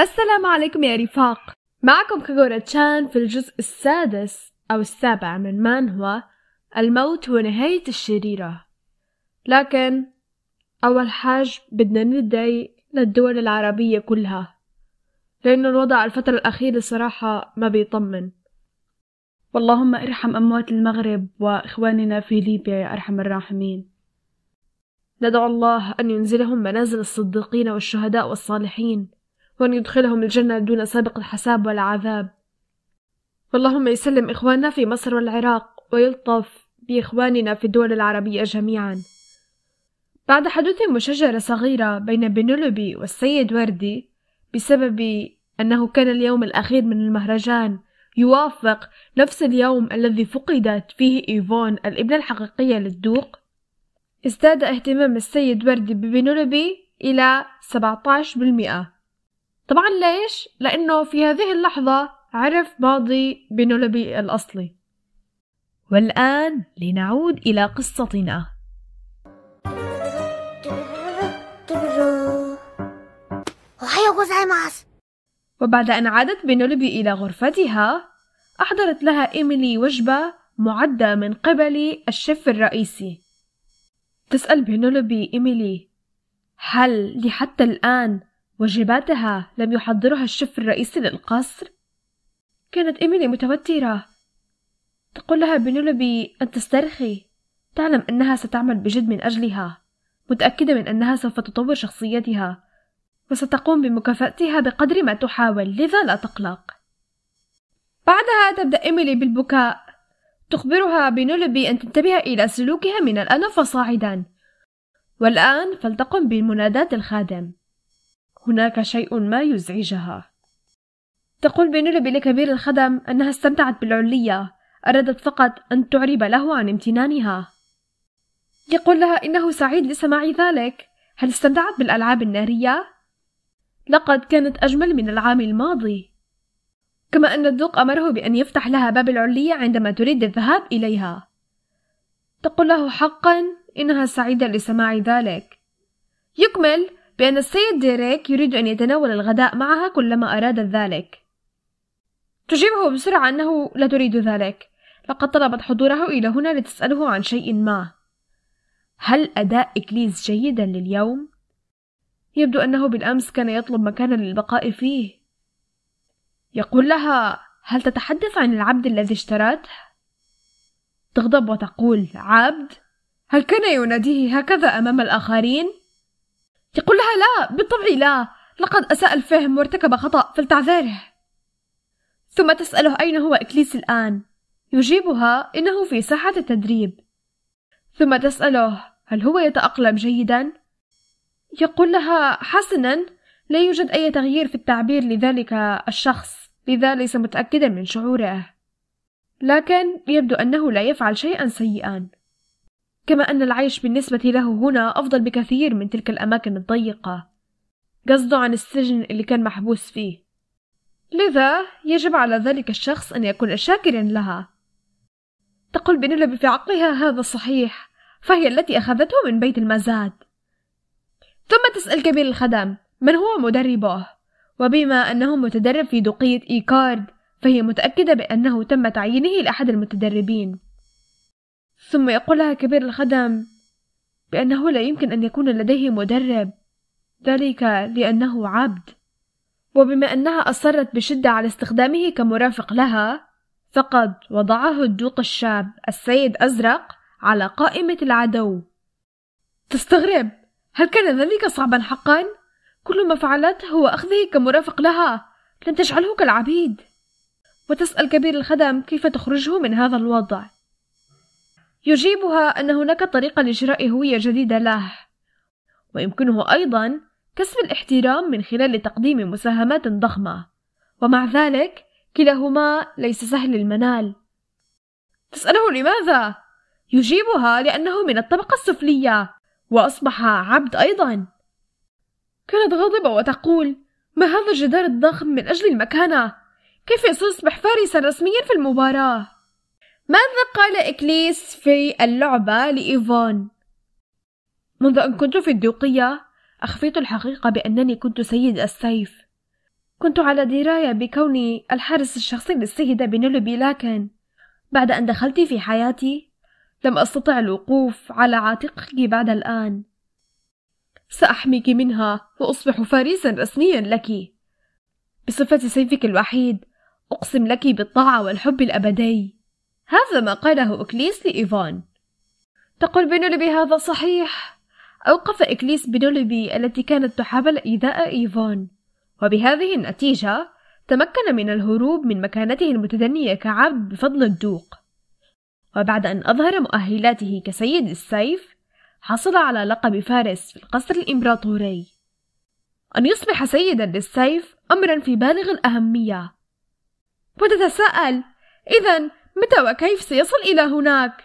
السلام عليكم يا رفاق. معكم كاغورا تشان في الجزء السادس أو السابع من هو الموت هو نهاية الشريرة. لكن أول حاج بدنا ندعي للدول العربية كلها لأنه الوضع الفترة الأخيرة صراحة ما بيطمن. واللهم ارحم أموات المغرب وإخواننا في ليبيا يا أرحم الراحمين. ندعو الله أن ينزلهم منازل الصديقين والشهداء والصالحين. وأن يدخلهم الجنة دون سابق الحساب والعذاب اللهم يسلم إخواننا في مصر والعراق ويلطف بإخواننا في الدول العربية جميعا. بعد حدوث مشجرة صغيرة بين بنولوبي والسيد وردي بسبب أنه كان اليوم الأخير من المهرجان يوافق نفس اليوم الذي فقدت فيه إيفون الإبنة الحقيقية للدوق ازداد اهتمام السيد وردي ببنولوبي إلى 17% طبعا ليش؟ لأنه في هذه اللحظة عرف ماضي بنولبي الأصلي. والآن لنعود إلى قصتنا. وبعد أن عادت بنولبي إلى غرفتها أحضرت لها إيميلي وجبة معدة من قبل الشيف الرئيسي. تسأل بنولبي إيميلي هل لحتى الآن وجباتها لم يحضرها الشيف الرئيسي للقصر؟ كانت إيميلي متوترة. تقول لها بنولبي أن تسترخي تعلم أنها ستعمل بجد من أجلها. متأكدة من أنها سوف تطور شخصيتها. وستقوم بمكافأتها بقدر ما تحاول لذا لا تقلق. بعدها تبدأ إيميلي بالبكاء. تخبرها بنولبي أن تنتبه إلى سلوكها من الآن فصاعدا والآن فلتقم بمناداة الخادم. هناك شيء ما يزعجها. تقول بنولبي لكبير الخدم أنها استمتعت بالعلية أرادت فقط أن تعرب له عن امتنانها. يقول لها إنه سعيد لسماع ذلك. هل استمتعت بالألعاب النارية؟ لقد كانت أجمل من العام الماضي. كما أن الذوق أمره بأن يفتح لها باب العلية عندما تريد الذهاب إليها. تقول له حقا إنها سعيدة لسماع ذلك. يكمل. بأن السيد ديريك يريد أن يتناول الغداء معها كلما أراد ذلك تجيبه بسرعة أنه لا تريد ذلك لقد طلبت حضوره إلى هنا لتسأله عن شيء ما هل أداء إكليز جيدا لليوم؟ يبدو أنه بالأمس كان يطلب مكانا للبقاء فيه يقول لها هل تتحدث عن العبد الذي اشترته؟ تغضب وتقول عبد؟ هل كان يناديه هكذا أمام الآخرين؟ يقول لها لا بالطبع لا. لقد أساء الفهم وارتكب خطأ فلتعذره ثم تسأله أين هو إكليس الآن؟ يجيبها إنه في ساحة التدريب. ثم تسأله هل هو يتأقلم جيدا؟ يقول لها حسنا. لا يوجد أي تغيير في التعبير لذلك الشخص لذا ليس متأكدا من شعوره. لكن يبدو أنه لا يفعل شيئا سيئا. كما أن العيش بالنسبة له هنا أفضل بكثير من تلك الأماكن الضيقة. قصده عن السجن اللي كان محبوس فيه. لذا يجب على ذلك الشخص أن يكون شاكرا لها. تقول بنيلوبي في عقلها هذا صحيح فهي التي أخذته من بيت المزاد. ثم تسأل كبير الخدم من هو مدربه؟ وبما أنه متدرب في دقية إيكارد فهي متأكدة بأنه تم تعيينه لأحد المتدربين. ثم يقول لها كبير الخدم بأنه لا يمكن أن يكون لديه مدرب ذلك لأنه عبد. وبما أنها أصرت بشدة على استخدامه كمرافق لها فقد وضعه الدوق الشاب السيد أزرق على قائمة العدو. تستغرب هل كان ذلك صعبا حقا؟ كل ما فعلته هو أخذه كمرافق لها لن تجعله كالعبيد. وتسأل كبير الخدم كيف تخرجه من هذا الوضع. يجيبها أن هناك طريقة لشراء هوية جديدة له ويمكنه أيضا كسب الاحترام من خلال تقديم مساهمات ضخمة ومع ذلك كلاهما ليس سهل المنال تسأله لماذا؟ يجيبها لأنه من الطبقة السفلية وأصبح عبد أيضا كانت غاضبة وتقول ما هذا الجدار الضخم من أجل المكانة؟ كيف سيصبح فارسا رسميا في المباراة؟ ماذا قال إكليس في اللعبة لإيفون؟ منذ أن كنت في الدوقية أخفيت الحقيقة بأنني كنت سيد السيف. كنت على دراية بكوني الحارس الشخصي للسيدة بنولوبي لكن بعد أن دخلت في حياتي لم أستطع الوقوف على عاتقك بعد الآن. سأحميك منها وأصبح فارسا رسميا لك. بصفة سيفك الوحيد أقسم لك بالطاعة والحب الأبدي. هذا ما قاله أكليس لإيفان تقول بنولبي هذا صحيح. أوقف إكليس بنولبي التي كانت تحاول إيذاء إيفان وبهذه النتيجة تمكن من الهروب من مكانته المتدنية كعبد بفضل الدوق. وبعد أن أظهر مؤهلاته كسيد السيف حصل على لقب فارس في القصر الإمبراطوري. أن يصبح سيدا للسيف أمرا في بالغ الأهمية. وتتساءل إذا متى وكيف سيصل إلى هناك؟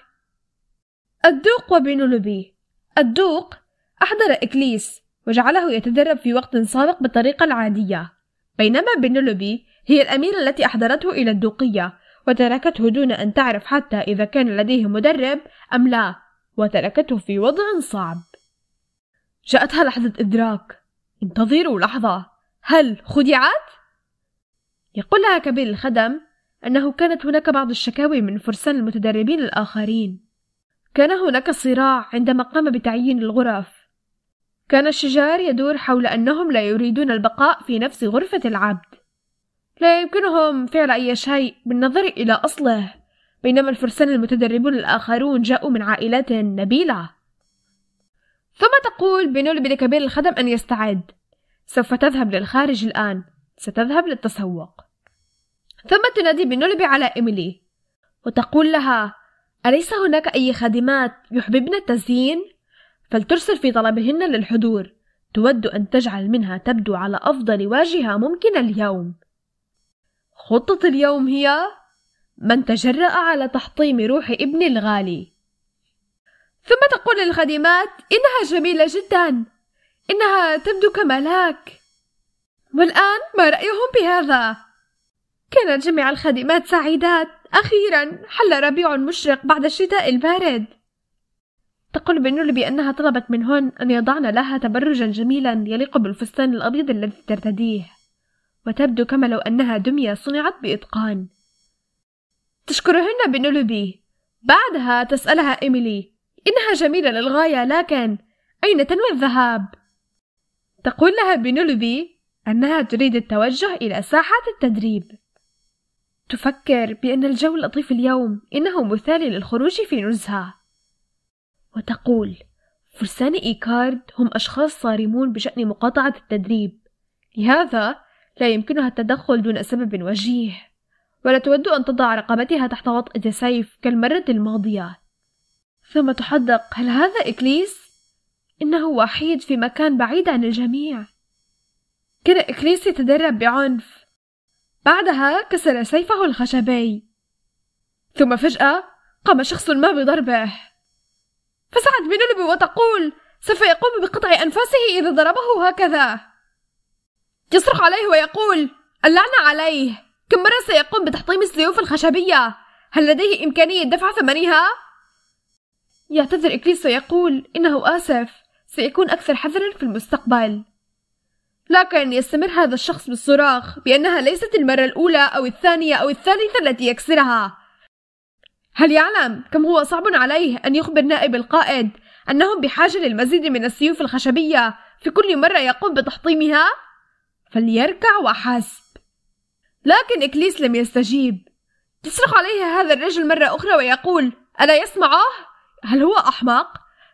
الدوق وبنولوبي الدوق أحضر إكليس وجعله يتدرب في وقت سابق بالطريقة العادية. بينما بنولوبي هي الأميرة التي أحضرته إلى الدوقية وتركته دون أن تعرف حتى إذا كان لديه مدرب أم لا وتركته في وضع صعب. جاءتها لحظة إدراك. انتظروا لحظة. هل خدعت؟ يقول لها كبير الخدم. أنه كانت هناك بعض الشكاوي من فرسان المتدربين الآخرين. كان هناك صراع عندما قام بتعيين الغرف. كان الشجار يدور حول أنهم لا يريدون البقاء في نفس غرفة العبد. لا يمكنهم فعل أي شيء بالنظر إلى أصله بينما الفرسان المتدربون الآخرون جاءوا من عائلات نبيلة. ثم تقول بنولبي لكبير الخدم أن يستعد. سوف تذهب للخارج الآن. ستذهب للتسوق. ثم تنادي بنولبي على إيميلي وتقول لها أليس هناك أي خادمات يحببن التزيين؟ فلترسل في طلبهن للحضور تود أن تجعل منها تبدو على أفضل واجهة ممكن اليوم خطة اليوم هي من تجرأ على تحطيم روح ابني الغالي ثم تقول للخادمات إنها جميلة جدا إنها تبدو كملاك والآن ما رأيهم بهذا؟ كانت جميع الخادمات سعيدات. أخيرا حل ربيع مشرق بعد الشتاء البارد. تقول بنول بأنها طلبت منهن أن يضعن لها تبرجا جميلا يليق بالفستان الأبيض الذي ترتديه. وتبدو كما لو أنها دمية صنعت بإتقان. تشكرهن بنولبي بعدها تسألها إيميلي. إنها جميلة للغاية لكن أين تنوي الذهاب؟ تقول لها بنولبي أنها تريد التوجه إلى ساحة التدريب. تفكر بأن الجو لطيف اليوم إنه مثالي للخروج في نزهة. وتقول فرسان إيكارد هم أشخاص صارمون بشأن مقاطعة التدريب. لهذا لا يمكنها التدخل دون سبب وجيه ولا تود أن تضع رقبتها تحت وطأة سيف كالمرة الماضية. ثم تحدق هل هذا إكليس؟ إنه وحيد في مكان بعيد عن الجميع. كان إكليس يتدرب بعنف. بعدها كسر سيفه الخشبي. ثم فجأة قام شخص ما بضربه. فسعت بنلبي وتقول سوف يقوم بقطع أنفاسه إذا ضربه هكذا. يصرخ عليه ويقول اللعنة عليه! كم مرة سيقوم بتحطيم السيوف الخشبية؟ هل لديه إمكانية دفع ثمنها؟ يعتذر إكليس ويقول إنه آسف سيكون أكثر حذرا في المستقبل. لكن يستمر هذا الشخص بالصراخ بأنها ليست المرة الأولى أو الثانية أو الثالثة التي يكسرها هل يعلم كم هو صعب عليه أن يخبر نائب القائد أنهم بحاجة للمزيد من السيوف الخشبية في كل مرة يقوم بتحطيمها؟ فليركع وحسب لكن إكليس لم يستجيب يصرخ عليه هذا الرجل مرة أخرى ويقول ألا يسمعه؟ هل هو أحمق؟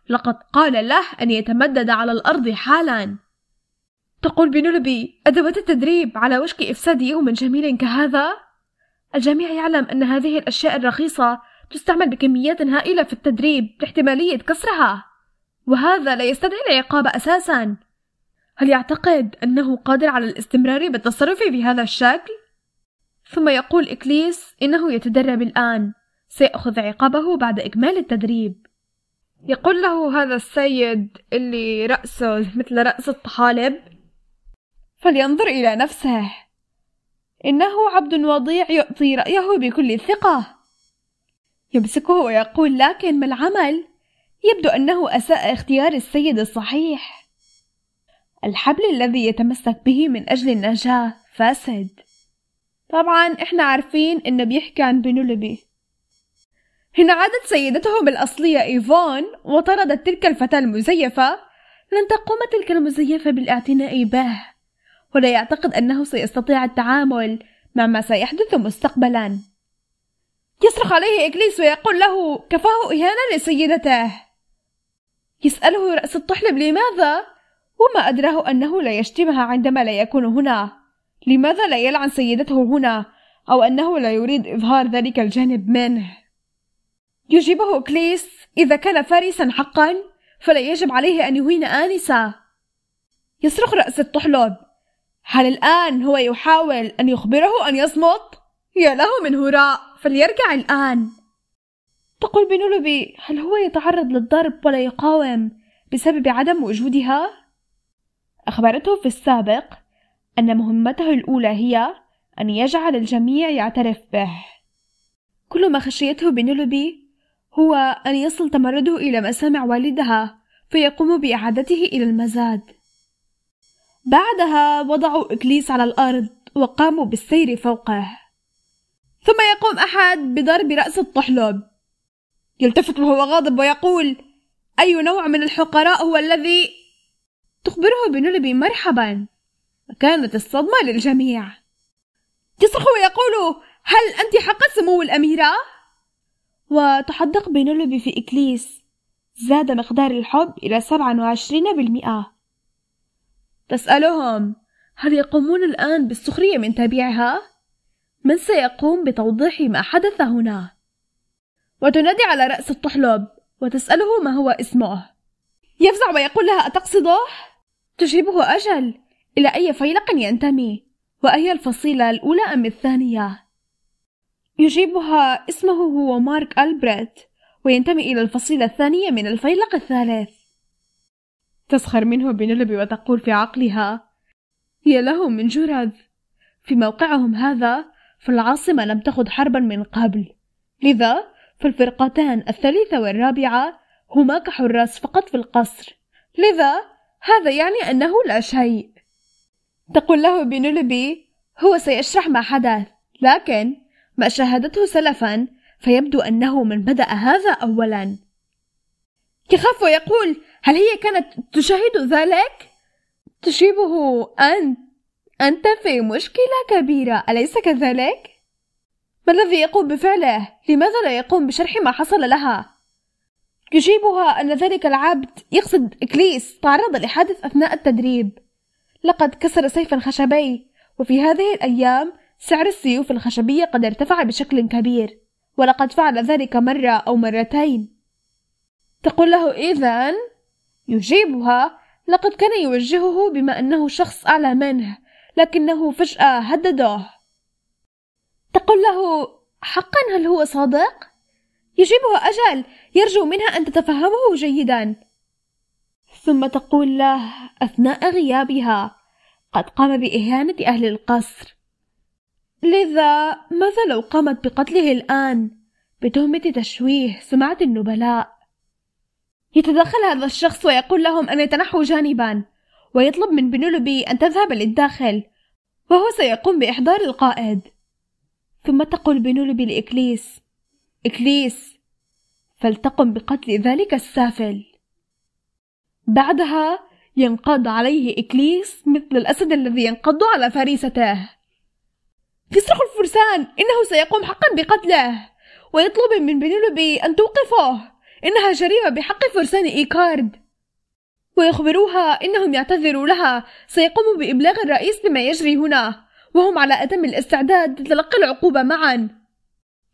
لقد قال له أن يتمدد على الأرض حالا تقول بنولبي أدوات التدريب على وشك إفساد يوم جميل كهذا؟ الجميع يعلم أن هذه الأشياء الرخيصة تستعمل بكميات هائلة في التدريب لاحتمالية كسرها وهذا لا يستدعي العقاب أساسا هل يعتقد أنه قادر على الاستمرار بالتصرف بهذا الشكل؟ ثم يقول إكليس إنه يتدرب الآن سيأخذ عقابه بعد إكمال التدريب يقول له هذا السيد اللي رأسه مثل رأس الطحالب فلينظر إلى نفسه. إنه عبد وضيع يعطي رأيه بكل ثقة. يمسكه ويقول لكن ما العمل؟ يبدو أنه أساء اختيار السيد الصحيح. الحبل الذي يتمسك به من أجل النجاة فاسد. طبعا إحنا عارفين انه بيحكي عن بنولبي هنا عادت سيدتهم الأصلية إيفون وطردت تلك الفتاة المزيفة. لن تقوم تلك المزيفة بالاعتناء به. ولا يعتقد أنه سيستطيع التعامل مع ما سيحدث مستقبلا. يصرخ عليه إكليس ويقول له كفاه إهانة لسيدته. يسأله رأس الطحلب لماذا؟ وما أدراه أنه لا يشتمها عندما لا يكون هنا. لماذا لا يلعن سيدته هنا؟ أو أنه لا يريد إظهار ذلك الجانب منه. يجيبه إكليس إذا كان فارسا حقا فلا يجب عليه أن يهين آنسة يصرخ رأس الطحلب. هل الآن هو يحاول أن يخبره أن يصمت؟ يا له من هراء فليرجع الآن تقول بنولوبي هل هو يتعرض للضرب ولا يقاوم بسبب عدم وجودها؟ أخبرته في السابق أن مهمته الأولى هي أن يجعل الجميع يعترف به كل ما خشيته بنولوبي هو أن يصل تمرده إلى مسامع والدها فيقوم بإعادته إلى المزاد بعدها وضعوا إكليس على الأرض وقاموا بالسير فوقه. ثم يقوم أحد بضرب رأس الطحلب يلتفت وهو غاضب ويقول أي نوع من الحقراء هو الذي تخبره بنولبي مرحبا؟ وكانت الصدمة للجميع. يصرخ ويقول هل أنت حقا سمو الأميرة؟ وتحدق بنولبي في إكليس زاد مقدار الحب إلى سبعة وعشرين بالمئة. تسألهم هل يقومون الآن بالسخرية من تابعها؟ من سيقوم بتوضيح ما حدث هنا؟ وتنادي على رأس الطحلب وتسأله ما هو اسمه يفزع ويقول لها أتقصده؟ تجيبه أجل إلى أي فيلق ينتمي وأي الفصيلة الأولى أم الثانية يجيبها اسمه هو مارك ألبريت وينتمي إلى الفصيلة الثانية من الفيلق الثالث تسخر منه بنلبي وتقول في عقلها يا له من جرذ في موقعهم هذا فالعاصمة لم تخض حربا من قبل. لذا فالفرقتان الثالثة والرابعة هما كحراس فقط في القصر. لذا هذا يعني أنه لا شيء. تقول له بنولبي هو سيشرح ما حدث. لكن ما شاهدته سلفا فيبدو أنه من بدأ هذا أولا. يخاف ويقول هل هي كانت تشاهد ذلك؟ تشيبه أنت أنت في مشكلة كبيرة أليس كذلك؟ ما الذي يقوم بفعله؟ لماذا لا يقوم بشرح ما حصل لها؟ يجيبها أن ذلك العبد يقصد إكليس تعرض لحادث أثناء التدريب لقد كسر سيفا خشبي وفي هذه الأيام سعر السيوف الخشبية قد ارتفع بشكل كبير ولقد فعل ذلك مرة أو مرتين تقول له إذن يجيبها؟ لقد كان يوجهه بما أنه شخص أعلى منه لكنه فجأة هدده تقول له حقا هل هو صادق؟ يجيبه أجل يرجو منها أن تتفهمه جيدا. ثم تقول له أثناء غيابها قد قام بإهانة أهل القصر. لذا ماذا لو قامت بقتله الآن؟ بتهمة تشويه سمعة النبلاء. يتدخل هذا الشخص ويقول لهم أن يتنحوا جانبا ويطلب من بنولوبي أن تذهب للداخل وهو سيقوم بإحضار القائد. ثم تقول بنولوبي لإكليس إكليس فلتقم بقتل ذلك السافل. بعدها ينقض عليه إكليس مثل الأسد الذي ينقض على فريسته. يصرخ الفرسان إنه سيقوم حقا بقتله ويطلب من بنيلوبي أن توقفه. إنها جريمة بحق فرسان إيكارد. ويخبروها إنهم يعتذروا لها. سيقوموا بإبلاغ الرئيس بما يجري هنا. وهم على أتم الاستعداد لتلقي العقوبة معا.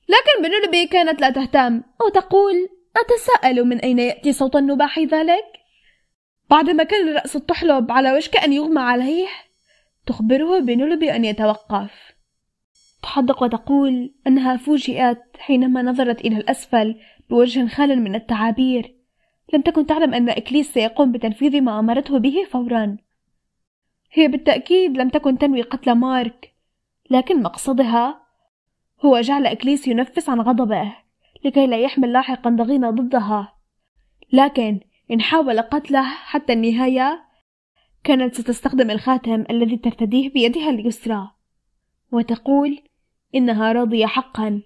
لكن بنولبي كانت لا تهتم. أو تقول أتساءل من أين يأتي صوت النباح ذلك؟ بعدما كان رأس الطحلب على وشك أن يغمى عليه تخبره بنولبي أن يتوقف. تحدق وتقول أنها فوجئت حينما نظرت إلى الأسفل بوجه خال من التعابير. لم تكن تعلم أن إكليس سيقوم بتنفيذ ما أمرته به فورا. هي بالتأكيد لم تكن تنوي قتل مارك لكن مقصدها هو جعل إكليس ينفس عن غضبه لكي لا يحمل لاحقا ضغينة ضدها. لكن إن حاول قتله حتى النهاية كانت ستستخدم الخاتم الذي ترتديه بيدها اليسرى وتقول إنها راضية حقا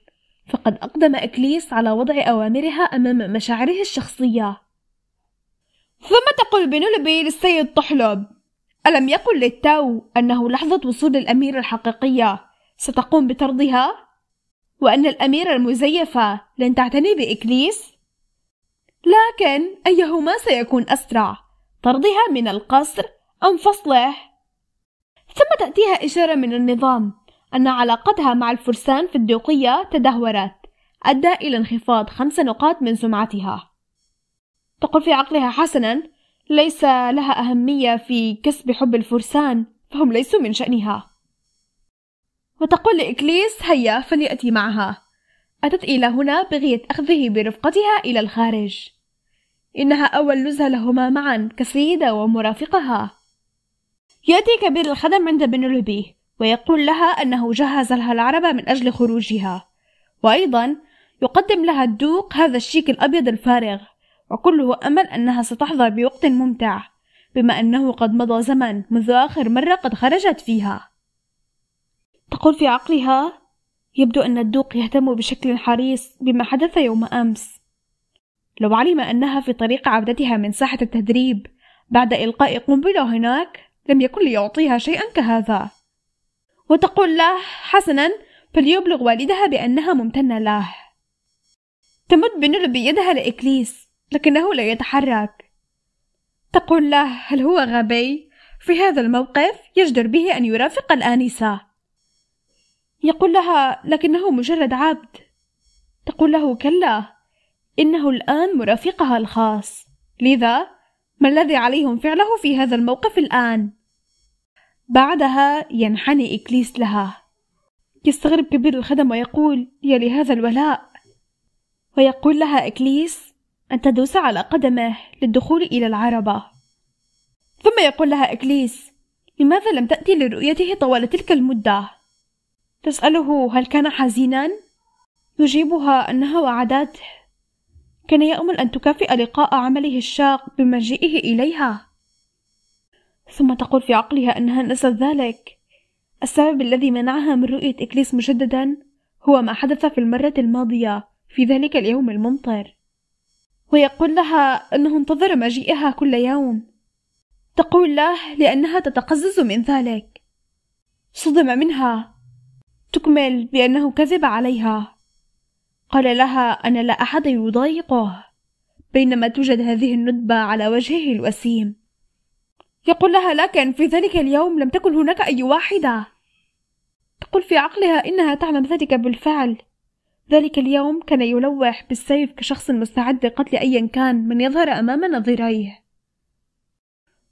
فقد أقدم إكليس على وضع أوامرها أمام مشاعره الشخصية ثم تقول بنولبي للسيد طحلب ألم يقل للتو أنه لحظة وصول الأميرة الحقيقية ستقوم بطردها؟ وأن الأميرة المزيفة لن تعتني بإكليس؟ لكن أيهما سيكون أسرع؟ طردها من القصر أم فصله؟ ثم تأتيها إشارة من النظام أن علاقتها مع الفرسان في الدوقية تدهورت أدى إلى انخفاض خمس نقاط من سمعتها. تقول في عقلها حسنا ليس لها أهمية في كسب حب الفرسان فهم ليسوا من شأنها. وتقول لإكليس هيا فليأتي معها. أتت إلى هنا بغية أخذه برفقتها إلى الخارج. إنها أول نزهة لهما معا كسيدة ومرافقها. يأتي كبير الخدم عند بنولبي ويقول لها أنه جهز لها العربة من أجل خروجها. وأيضا يقدم لها الدوق هذا الشيك الأبيض الفارغ وكله أمل أنها ستحظى بوقت ممتع بما أنه قد مضى زمن منذ آخر مرة قد خرجت فيها. تقول في عقلها يبدو أن الدوق يهتم بشكل حريص بما حدث يوم أمس. لو علم أنها في طريق عودتها من ساحة التدريب بعد إلقاء قنبلة هناك لم يكن ليعطيها شيئا كهذا. وتقول له حسنا فليبلغ والدها بأنها ممتنة له. تمد بنلب يدها لإكليس لكنه لا يتحرك. تقول له هل هو غبي؟ في هذا الموقف يجدر به أن يرافق الآنسة. يقول لها لكنه مجرد عبد. تقول له كلا إنه الآن مرافقها الخاص. لذا ما الذي عليهم فعله في هذا الموقف الآن؟ بعدها ينحني إكليس لها. يستغرب كبير الخدم ويقول يا لهذا الولاء. ويقول لها إكليس أن تدوس على قدمه للدخول إلى العربة. ثم يقول لها إكليس لماذا لم تأتي لرؤيته طوال تلك المدة؟ تسأله هل كان حزينا؟ يجيبها أنها وعدته كان يأمل أن تكافئ لقاء عمله الشاق بمجيئه إليها. ثم تقول في عقلها أنها نست ذلك. السبب الذي منعها من رؤية إكليس مجددا هو ما حدث في المرة الماضية في ذلك اليوم الممطر. ويقول لها أنه انتظر مجيئها كل يوم. تقول له لأنها تتقزز من ذلك. صدم منها. تكمل بأنه كذب عليها. قال لها أن لا أحد يضايقه. بينما توجد هذه الندبة على وجهه الوسيم. يقول لها لكن في ذلك اليوم لم تكن هناك أي واحدة. تقول في عقلها إنها تعلم ذلك بالفعل. ذلك اليوم كان يلوح بالسيف كشخص مستعد لقتل أيا كان من يظهر أمام نظيريه.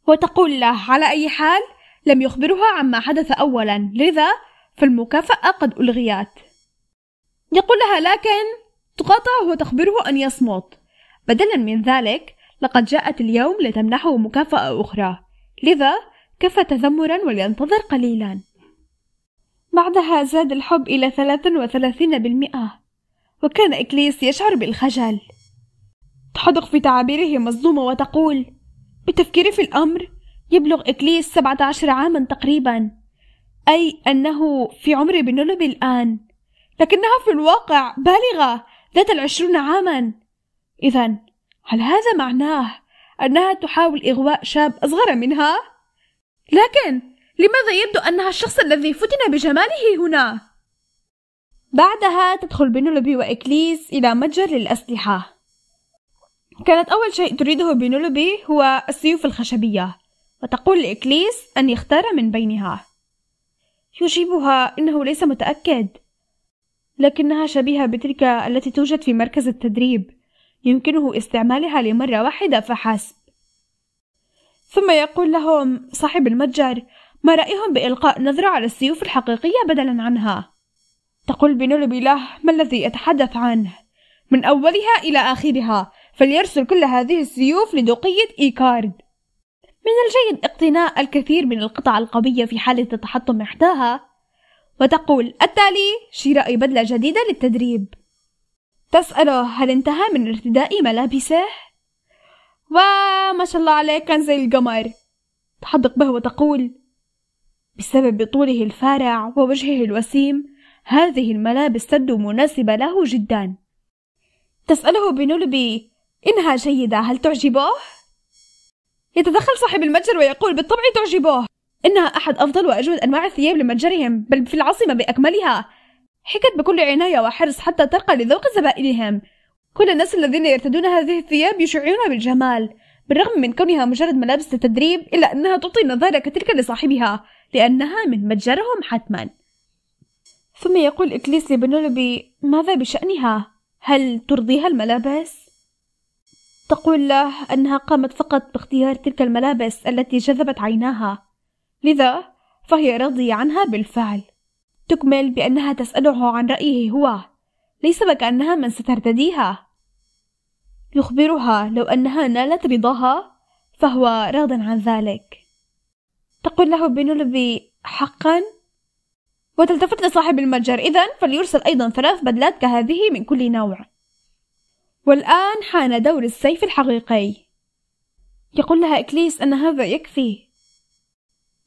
وتقول له على أي حال؟ لم يخبرها عما حدث أولا. لذا؟ فالمكافأة قد ألغيت. يقول لها لكن؟ تقاطعه وتخبره أن يصمت. بدلا من ذلك لقد جاءت اليوم لتمنحه مكافأة أخرى. لذا كفى تذمرا ولينتظر قليلا. بعدها زاد الحب إلى ثلاث وثلاثين بالمئة وكان إكليس يشعر بالخجل. تحدق في تعابيره مصدومة وتقول بتفكيري في الأمر يبلغ إكليس سبعة عشر عاما تقريبا أي أنه في عمر بنولب الآن لكنها في الواقع بالغة ذات العشرون عاما. إذا هل هذا معناه أنها تحاول إغواء شاب أصغر منها؟ لكن لماذا يبدو أنها الشخص الذي فتن بجماله هنا؟ بعدها تدخل بنولوبي وإكليس إلى متجر للأسلحة كانت أول شيء تريده بنولوبي هو السيوف الخشبية وتقول لإكليس أن يختار من بينها يجيبها إنه ليس متأكد لكنها شبيهة بتلك التي توجد في مركز التدريب يمكنه استعمالها لمرة واحدة فحسب. ثم يقول لهم صاحب المتجر ما رأيهم بإلقاء نظرة على السيوف الحقيقية بدلا عنها؟ تقول بنولبي له ما الذي يتحدث عنه؟ من أولها إلى آخرها فليرسل كل هذه السيوف لدقية إيكارد. من الجيد اقتناء الكثير من القطع القوية في حالة تحطم إحداها وتقول التالي شراء بدلة جديدة للتدريب. تسأله هل انتهى من ارتداء ملابسه؟ وما شاء الله عليه كان زي القمر تحدق به وتقول بسبب طوله الفارع ووجهه الوسيم هذه الملابس تبدو مناسبة له جدا تسأله بنولبي إنها جيدة هل تعجبه؟ يتدخل صاحب المتجر ويقول بالطبع تعجبه إنها أحد أفضل وأجود أنواع الثياب لمتجرهم بل في العاصمة بأكملها حكت بكل عناية وحرص حتى ترقى لذوق زبائنهم كل الناس الذين يرتدون هذه الثياب يشعرون بالجمال بالرغم من كونها مجرد ملابس للتدريب إلا أنها تعطي نظارة كتلك لصاحبها لأنها من متجرهم حتما ثم يقول إكليس لبنولبي ماذا بشأنها؟ هل ترضيها الملابس؟ تقول له أنها قامت فقط باختيار تلك الملابس التي جذبت عيناها لذا فهي راضية عنها بالفعل تكمل بأنها تسأله عن رأيه هو. ليس وكأنها من سترتديها. يخبرها لو أنها نالت رضاها فهو راض عن ذلك. تقول له بنولبي حقا؟ وتلتفت لصاحب المتجر. إذا فليرسل أيضا ثلاث بدلات كهذه من كل نوع. والآن حان دور السيف الحقيقي. يقول لها إكليس أن هذا يكفي.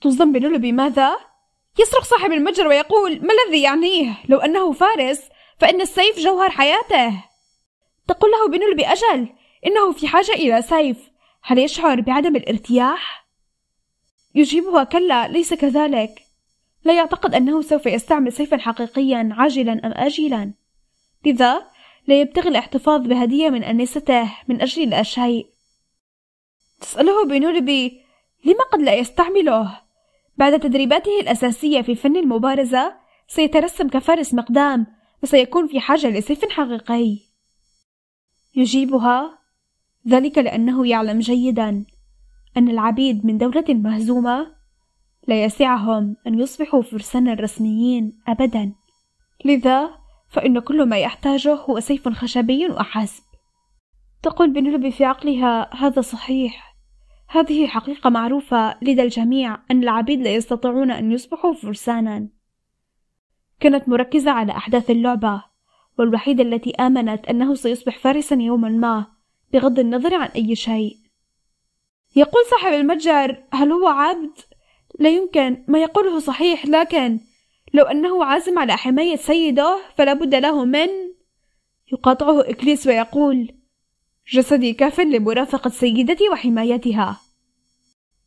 تصدم بنولبي ماذا؟ يصرخ صاحب المتجر ويقول ما الذي يعنيه؟ لو أنه فارس فإن السيف جوهر حياته. تقول له بنولبي أجل إنه في حاجة إلى سيف. هل يشعر بعدم الارتياح؟ يجيبها كلا ليس كذلك. لا يعتقد أنه سوف يستعمل سيفا حقيقيا عاجلا أم آجلا. لذا لا يبتغي الاحتفاظ بهدية من أنسته من أجل لا شيء تسأله بنولبي لما قد لا يستعمله؟ بعد تدريباته الأساسية في فن المبارزة سيترسم كفارس مقدام وسيكون في حاجة لسيف حقيقي. يجيبها ذلك لأنه يعلم جيدا أن العبيد من دولة مهزومة لا يسعهم أن يصبحوا فرسانا رسميين أبدا. لذا فإن كل ما يحتاجه هو سيف خشبي وحسب تقول بنلبي في عقلها هذا صحيح. هذه حقيقة معروفة لدى الجميع أن العبيد لا يستطيعون أن يصبحوا فرسانا كانت مركزة على أحداث اللعبة والوحيدة التي آمنت أنه سيصبح فارسا يوما ما بغض النظر عن أي شيء يقول صاحب المتجر هل هو عبد؟ لا يمكن ما يقوله صحيح لكن لو أنه عازم على حماية سيده فلا بد له من يقاطعه إكليس ويقول جسدي كاف لمرافقة سيدتي وحمايتها.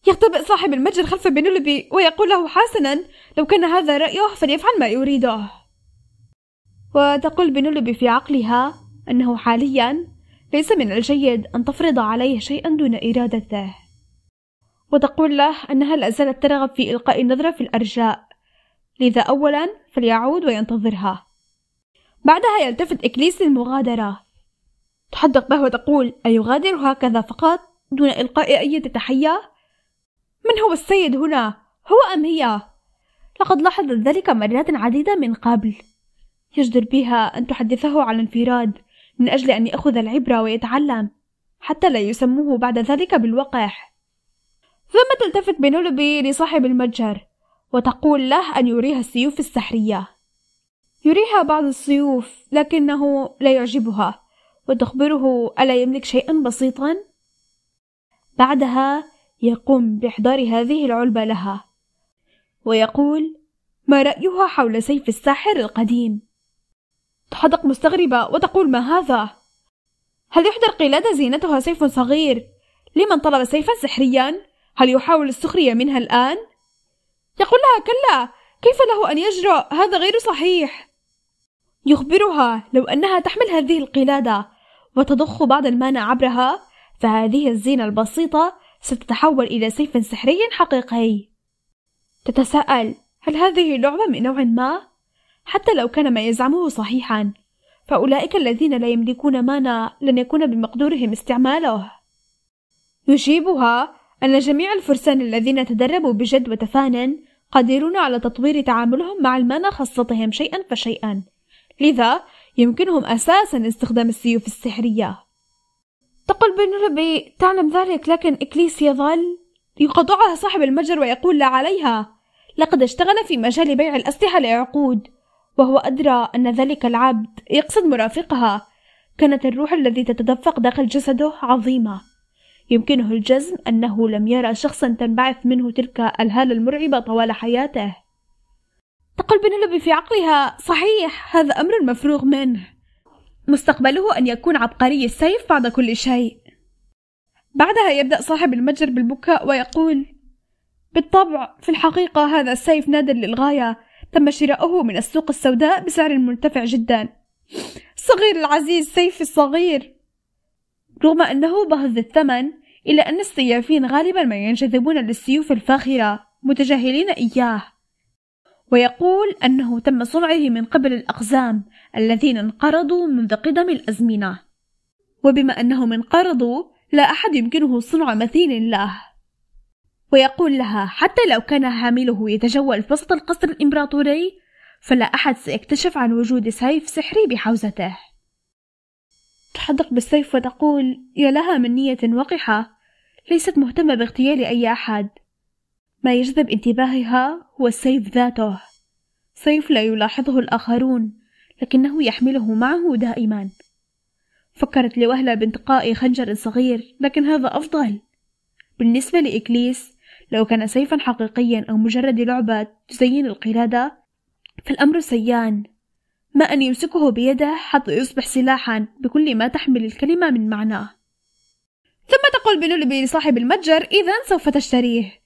يختبئ صاحب المتجر خلف بنولبي ويقول له حسنا لو كان هذا رأيه فليفعل ما يريده. وتقول بنولبي في عقلها أنه حاليا ليس من الجيد أن تفرض عليه شيئا دون إرادته. وتقول له أنها لا زالت ترغب في إلقاء النظرة في الأرجاء لذا أولا فليعود وينتظرها. بعدها يلتفت إكليس للمغادرة. تحدق به وتقول أيغادر هكذا فقط دون إلقاء أي تحية؟ من هو السيد هنا؟ هو أم هي؟ لقد لاحظت ذلك مرات عديدة من قبل يجدر بها أن تحدثه على انفراد من أجل أن يأخذ العبرة ويتعلم حتى لا يسموه بعد ذلك بالوقح ثم تلتفت بنولبي لصاحب المتجر وتقول له أن يريها السيوف السحرية يريها بعض السيوف لكنه لا يعجبها وتخبره ألا يملك شيئا بسيطا؟ بعدها يقوم بإحضار هذه العلبة لها ويقول ما رأيها حول سيف الساحر القديم؟ تحدق مستغربة وتقول ما هذا؟ هل يحضر قلادة زينتها سيف صغير؟ لمن طلب سيفا سحريا؟ هل يحاول السخرية منها الآن؟ يقول لها كلا كيف له أن يجرؤ هذا غير صحيح. يخبرها لو أنها تحمل هذه القلادة وتضخ بعض الماء عبرها فهذه الزينة البسيطة ستتحول إلى سيف سحري حقيقي. تتساءل هل هذه لعبة من نوع ما؟ حتى لو كان ما يزعمه صحيحا فأولئك الذين لا يملكون مانا لن يكون بمقدورهم استعماله. يجيبها أن جميع الفرسان الذين تدربوا بجد وتفان قادرون على تطوير تعاملهم مع المانا خاصتهم شيئا فشيئا. لذا يمكنهم أساسا استخدام السيوف السحرية. تقول بنربي تعلم ذلك لكن إكليس يظل يقطعها صاحب المتجر ويقول لا عليها. لقد اشتغل في مجال بيع الأسلحة لعقود وهو أدرى أن ذلك العبد يقصد مرافقها. كانت الروح التي تتدفق داخل جسده عظيمة. يمكنه الجزم أنه لم يرى شخصا تنبعث منه تلك الهالة المرعبة طوال حياته. تقول بنلبي في عقلها. صحيح هذا أمر مفروغ منه. مستقبله أن يكون عبقري السيف بعد كل شيء. بعدها يبدأ صاحب المتجر بالبكاء ويقول بالطبع في الحقيقة هذا السيف نادر للغاية. تم شراؤه من السوق السوداء بسعر مرتفع جدا. صغير العزيز سيفي الصغير رغم أنه باهظ الثمن إلا أن السيافين غالبا ما ينجذبون للسيوف الفاخرة. متجاهلين إياه. ويقول أنه تم صنعه من قبل الأقزام الذين انقرضوا منذ قدم الأزمنة. وبما أنهم انقرضوا لا أحد يمكنه صنع مثيل له ويقول لها حتى لو كان حامله يتجول في وسط القصر الإمبراطوري فلا أحد سيكتشف عن وجود سيف سحري بحوزته. تحدق بالسيف وتقول يا لها من نية وقحة ليست مهتمة باغتيال أي أحد. ما يجذب انتباهها هو السيف ذاته. سيف لا يلاحظه الآخرون لكنه يحمله معه دائما. فكرت لوهلة بانتقاء خنجر صغير لكن هذا أفضل. بالنسبة لإكليس لو كان سيفا حقيقيا أو مجرد لعبة تزين القلادة فالأمر سيان ما أن يمسكه بيده حتى يصبح سلاحا بكل ما تحمل الكلمة من معناه. ثم تقول بنولبي لصاحب المتجر إذا سوف تشتريه.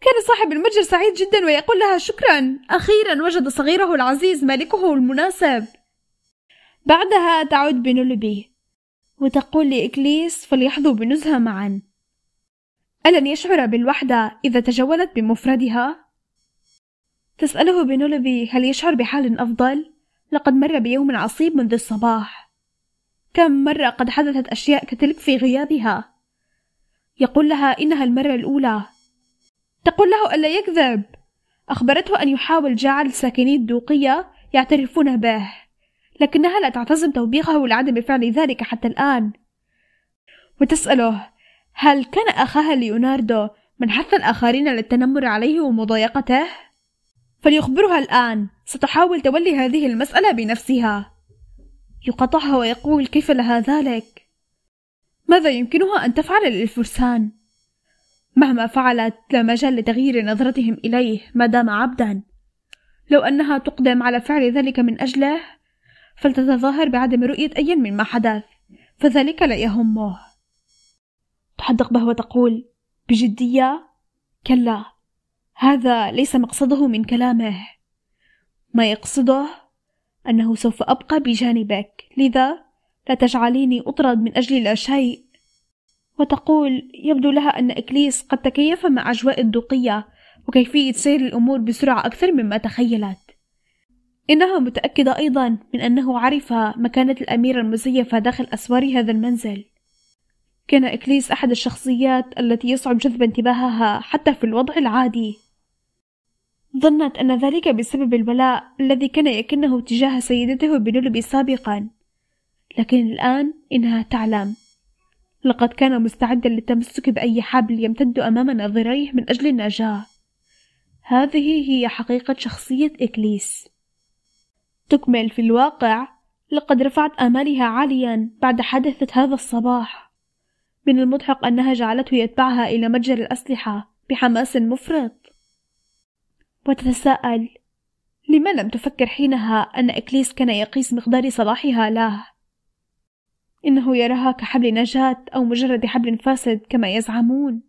كان صاحب المتجر سعيد جدا ويقول لها شكرا. أخيرا وجد صغيره العزيز مالكه المناسب. بعدها تعود بنولبي وتقول لإكليس فليحظوا بنزهة معا. ألن يشعر بالوحدة إذا تجولت بمفردها؟ تسأله بنولبي هل يشعر بحال أفضل؟ لقد مر بيوم عصيب منذ الصباح. كم مرة قد حدثت أشياء كتلك في غيابها؟ يقول لها إنها المرة الأولى. تقول له ألا يكذب أخبرته أن يحاول جعل ساكني الدوقية يعترفون به لكنها لا تعتزم توبيخه لعدم فعل ذلك حتى الآن وتسأله هل كان أخاها ليوناردو من حث الآخرين للتنمر عليه ومضايقته؟ فليخبرها الآن ستحاول تولي هذه المسألة بنفسها يقاطعها ويقول كيف لها ذلك؟ ماذا يمكنها أن تفعل للفرسان؟ مهما فعلت لا مجال لتغيير نظرتهم إليه ما دام عبدا. لو أنها تقدم على فعل ذلك من أجله فلتتظاهر بعدم رؤية أي مما حدث فذلك لا يهمه. تحدق به وتقول بجدية؟ كلا هذا ليس مقصده من كلامه. ما يقصده؟ أنه سوف أبقى بجانبك لذا لا تجعليني أطرد من أجل لا شيء. وتقول يبدو لها أن إكليس قد تكيف مع أجواء الدوقية وكيفية سير الأمور بسرعة أكثر مما تخيلت. إنها متأكدة أيضا من أنه عرف مكانة الأميرة المزيفة داخل أسوار هذا المنزل. كان إكليس أحد الشخصيات التي يصعب جذب انتباهها حتى في الوضع العادي. ظنت أن ذلك بسبب الولاء الذي كان يكنه تجاه سيدته بنلبي سابقا. لكن الآن إنها تعلم. لقد كان مستعدا للتمسك بأي حبل يمتد أمام ناظريه من أجل النجاة. هذه هي حقيقة شخصية إكليس. تكمل في الواقع لقد رفعت آمالها عاليا بعد حادثة هذا الصباح. من المضحك أنها جعلته يتبعها إلى متجر الأسلحة بحماس مفرط. وتتساءل لما لم تفكر حينها أن إكليس كان يقيس مقدار صلاحها له؟ إنه يراها كحبل نجاة أو مجرد حبل فاسد كما يزعمون.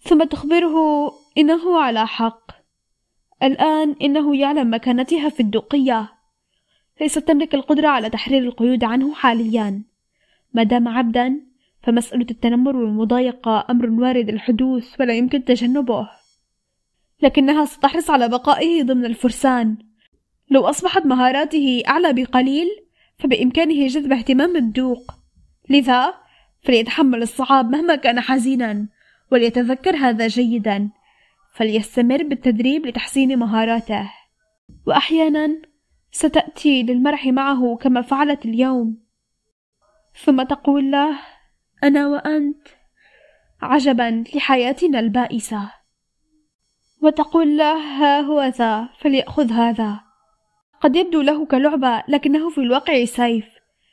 ثم تخبره إنه على حق. الآن إنه يعلم مكانتها في الدقية. ليست تملك القدرة على تحرير القيود عنه حاليا. ما دام عبدا فمسألة التنمر والمضايقة أمر وارد الحدوث ولا يمكن تجنبه. لكنها ستحرص على بقائه ضمن الفرسان. لو أصبحت مهاراته أعلى بقليل فبإمكانه جذب اهتمام الدوق لذا فليتحمل الصعاب مهما كان حزينا وليتذكر هذا جيدا. فليستمر بالتدريب لتحسين مهاراته. وأحيانا ستأتي للمرح معه كما فعلت اليوم. ثم تقول له أنا وأنت عجبا لحياتنا البائسة. وتقول له ها هو ذا فليأخذ هذا. قد يبدو له كلعبة لكنه في الواقع سيف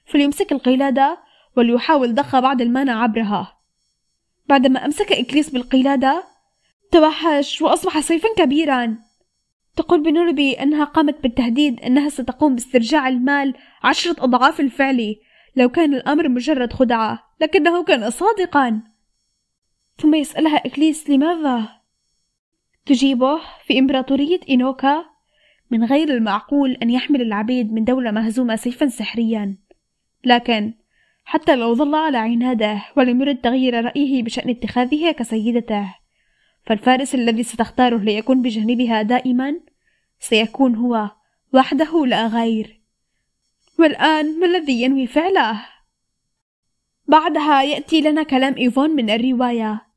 فليمسك القلادة وليحاول ضخ بعض الماء عبرها. بعدما أمسك إكليس بالقلادة توحش وأصبح سيفا كبيرا. تقول بنوربي أنها قامت بالتهديد أنها ستقوم باسترجاع المال عشرة أضعاف الفعلي لو كان الأمر مجرد خدعة لكنه كان صادقا. ثم يسألها إكليس لماذا؟ تجيبه في إمبراطورية إينوكا من غير المعقول أن يحمل العبيد من دولة مهزومة سيفا سحريا. لكن حتى لو ظل على عناده ولم يرد تغيير رأيه بشأن اتخاذها كسيدته فالفارس الذي ستختاره ليكون بجانبها دائما سيكون هو وحده لا غير. والآن ما الذي ينوي فعله؟ بعدها يأتي لنا كلام إيفون من الرواية.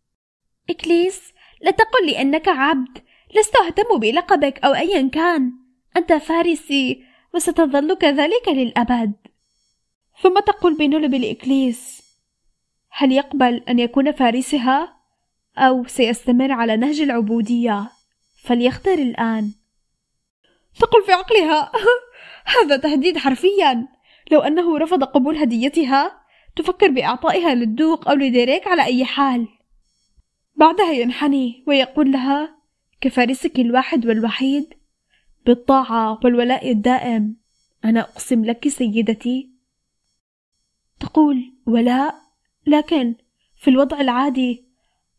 إكليس لا تقل لي أنك عبد لست أهتم بلقبك أو أيا كان. أنت فارسي وستظل كذلك للأبد. ثم تقول بنولب لإكليس هل يقبل أن يكون فارسها؟ أو سيستمر على نهج العبودية؟ فليختر الآن. تقول في عقلها هذا تهديد حرفيا. لو أنه رفض قبول هديتها تفكر بإعطائها للدوق أو لديريك على أي حال. بعدها ينحني ويقول لها كفارسك الواحد والوحيد بالطاعة والولاء الدائم. أنا أقسم لك سيدتي. تقول ولاء لكن في الوضع العادي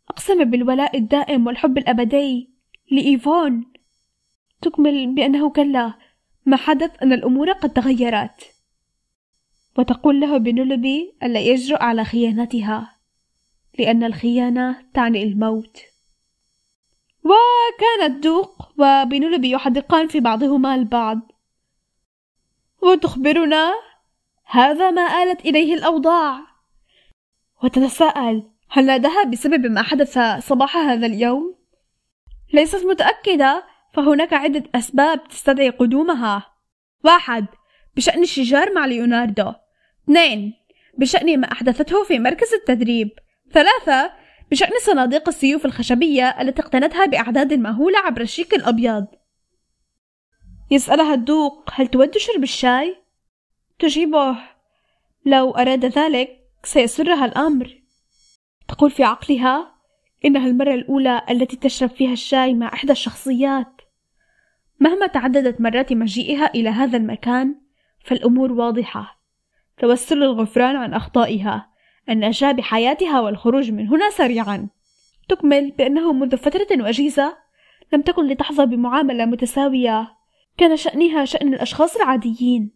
أقسم بالولاء الدائم والحب الأبدي لإيفون. تكمل بأنه كلا ما حدث أن الأمور قد تغيرت. وتقول له بنولبي ألا يجرؤ على خيانتها لأن الخيانة تعني الموت. وكان الدوق وبنولبي يحدقان في بعضهما البعض. وتخبرنا هذا ما آلت إليه الأوضاع. وتتساءل هل نادها بسبب ما حدث صباح هذا اليوم؟ ليست متأكدة فهناك عدة أسباب تستدعي قدومها. واحد بشأن الشجار مع ليوناردو. اثنين بشأن ما أحدثته في مركز التدريب. ثلاثة بشأن صناديق السيوف الخشبية التي اقتنتها بأعداد مهولة عبر الشيك الأبيض. يسألها الدوق هل تود شرب الشاي؟ تجيبه لو أراد ذلك سيسرها الأمر. تقول في عقلها إنها المرة الأولى التي تشرب فيها الشاي مع إحدى الشخصيات. مهما تعددت مرات مجيئها إلى هذا المكان فالأمور واضحة. توسل الغفران عن أخطائها. النجاة بحياتها والخروج من هنا سريعا. تكمل بأنه منذ فترة وجيزة لم تكن لتحظى بمعاملة متساوية. كان شأنها شأن الأشخاص العاديين.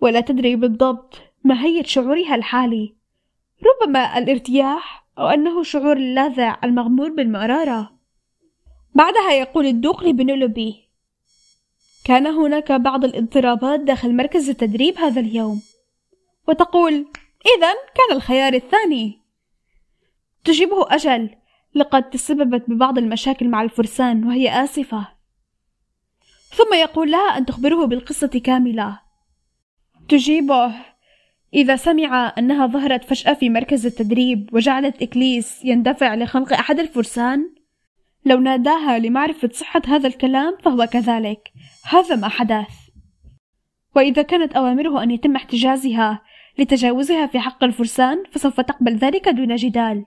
ولا تدري بالضبط ماهية شعورها الحالي. ربما الارتياح أو أنه شعور اللاذع المغمور بالمرارة. بعدها يقول الدوق لبنولوبي كان هناك بعض الاضطرابات داخل مركز التدريب هذا اليوم. وتقول إذا كان الخيار الثاني. تجيبه أجل لقد تسببت ببعض المشاكل مع الفرسان وهي آسفة. ثم يقول لها أن تخبره بالقصة كاملة. تجيبه. إذا سمع أنها ظهرت فجأة في مركز التدريب وجعلت إكليس يندفع لخنق أحد الفرسان لو ناداها لمعرفة صحة هذا الكلام فهو كذلك. هذا ما حدث. وإذا كانت أوامره أن يتم احتجازها لتجاوزها في حق الفرسان فسوف تقبل ذلك دون جدال.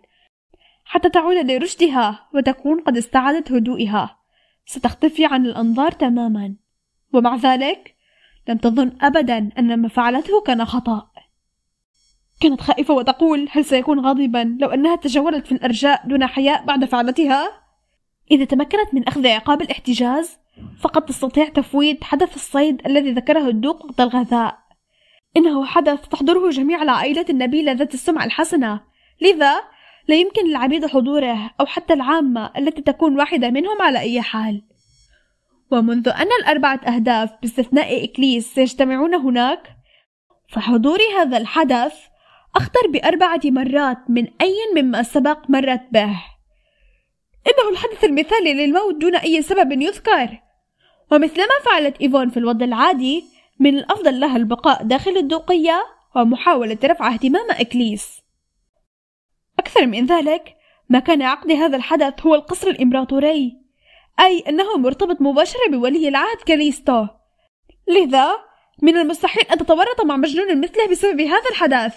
حتى تعود لرشدها وتكون قد استعادت هدوئها. ستختفي عن الأنظار تماما. ومع ذلك لم تظن أبدا أن ما فعلته كان خطأ. كانت خائفة وتقول هل سيكون غاضبا لو أنها تجولت في الأرجاء دون حياء بعد فعلتها؟ إذا تمكنت من أخذ عقاب الاحتجاز فقد تستطيع تفويض حدث الصيد الذي ذكره الدوق وقت الغذاء. إنه حدث تحضره جميع العائلة النبيلة ذات السمعة الحسنة. لذا لا يمكن للعبيد حضوره أو حتى العامة التي تكون واحدة منهم على أي حال. ومنذ أن الأربعة أهداف باستثناء إكليس سيجتمعون هناك فحضور هذا الحدث أخطر بأربعة مرات من أي مما سبق مرت به. إنه الحدث المثالي للموت دون أي سبب يذكر. ومثلما فعلت إيفون في الوضع العادي من الأفضل لها البقاء داخل الدوقية ومحاولة رفع اهتمام إكليس. أكثر من ذلك ما كان عقد هذا الحدث هو القصر الإمبراطوري أي أنه مرتبط مباشرة بولي العهد كاليستو لذا من المستحيل أن تتورط مع مجنون مثله بسبب هذا الحدث.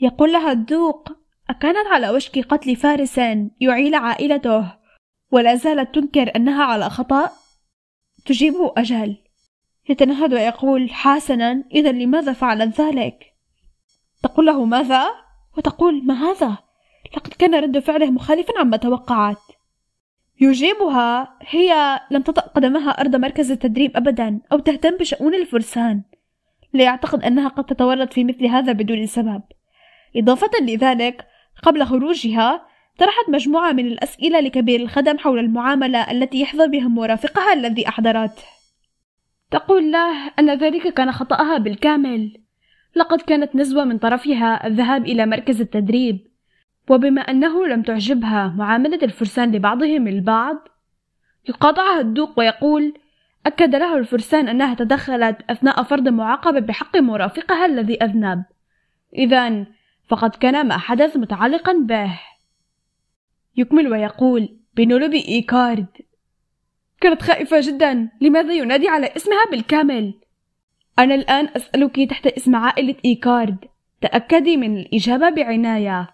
يقول لها الدوق أكانت على وشك قتل فارس يعيل عائلته ولا زالت تنكر أنها على خطأ؟ تجيبه أجل. يتنهد ويقول حسنا إذا لماذا فعلت ذلك؟ تقول له ماذا؟ وتقول ما هذا؟ لقد كان رد فعله مخالفا عما توقعت يجيبها هي لم تطأ قدمها أرض مركز التدريب أبدا أو تهتم بشؤون الفرسان لا يعتقد أنها قد تتورط في مثل هذا بدون سبب إضافة لذلك قبل خروجها طرحت مجموعة من الأسئلة لكبير الخدم حول المعاملة التي يحظى بها مرافقها الذي أحضرته تقول له أن ذلك كان خطأها بالكامل. لقد كانت نزوة من طرفها الذهاب إلى مركز التدريب. وبما أنه لم تعجبها معاملة الفرسان لبعضهم البعض يقاطعها الدوق ويقول أكد له الفرسان أنها تدخلت أثناء فرض معاقبة بحق مرافقها الذي أذنب. إذا فقد كان ما حدث متعلقا به. يكمل ويقول بنولوبي إيكارد. كانت خائفة جدا. لماذا ينادي على اسمها بالكامل؟ أنا الآن أسألك تحت اسم عائلة إيكارد. تأكدي من الإجابة بعناية.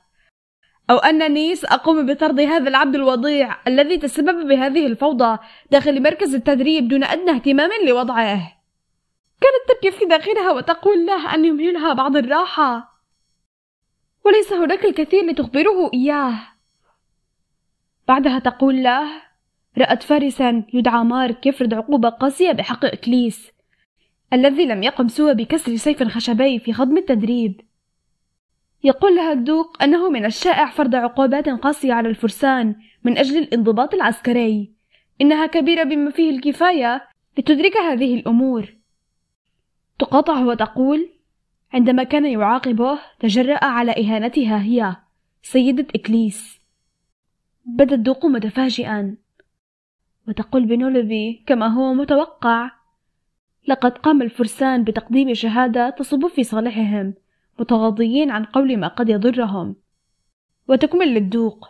أو أنني سأقوم بطرد هذا العبد الوضيع الذي تسبب بهذه الفوضى داخل مركز التدريب دون أدنى اهتمام لوضعه. كانت تبكي في داخلها وتقول له أن يمهلها بعض الراحة. وليس هناك الكثير لتخبره إياه. بعدها تقول له رأت فارسا يدعى مارك يفرض عقوبة قاسية بحق إكليس الذي لم يقم سوى بكسر سيف خشبي في خضم التدريب. يقول لها الدوق أنه من الشائع فرض عقوبات قاسية على الفرسان من أجل الانضباط العسكري. إنها كبيرة بما فيه الكفاية لتدرك هذه الأمور. تقاطعه وتقول عندما كان يعاقبه تجرأ على إهانتها هي سيدة إكليس. بدأ الدوق متفاجئا. وتقول بنولبي كما هو متوقع. لقد قام الفرسان بتقديم شهادة تصب في صالحهم متغاضيين عن قول ما قد يضرهم. وتكمل للدوق.